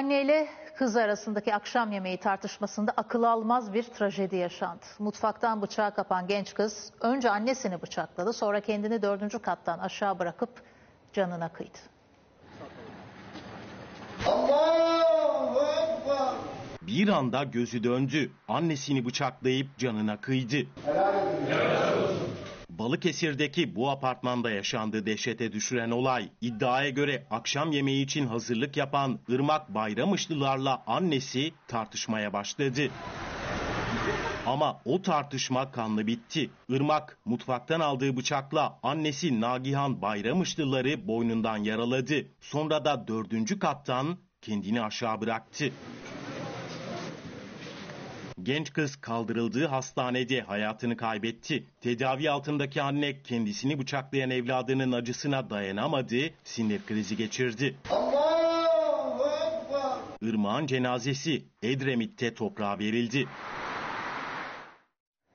Anne ile kız arasındaki akşam yemeği tartışmasında akıl almaz bir trajedi yaşandı. Mutfaktan bıçağı kapan genç kız önce annesini bıçakladı sonra kendini dördüncü kattan aşağı bırakıp canına kıydı. Allahu Ekber. Bir anda gözü döndü. Annesini bıçaklayıp canına kıydı. Balıkesir'deki bu apartmanda yaşandığı dehşete düşüren olay, iddiaya göre akşam yemeği için hazırlık yapan Irmak Bayramışlılarla annesi tartışmaya başladı. Ama o tartışma kanlı bitti. Irmak mutfaktan aldığı bıçakla annesi Nagihan Bayramışlıları boynundan yaraladı. Sonra da dördüncü kattan kendini aşağı bıraktı. Genç kız kaldırıldığı hastanede hayatını kaybetti. Tedavi altındaki anne kendisini bıçaklayan evladının acısına dayanamadı, sinir krizi geçirdi. Irmak'ın cenazesi Edremit'te toprağa verildi.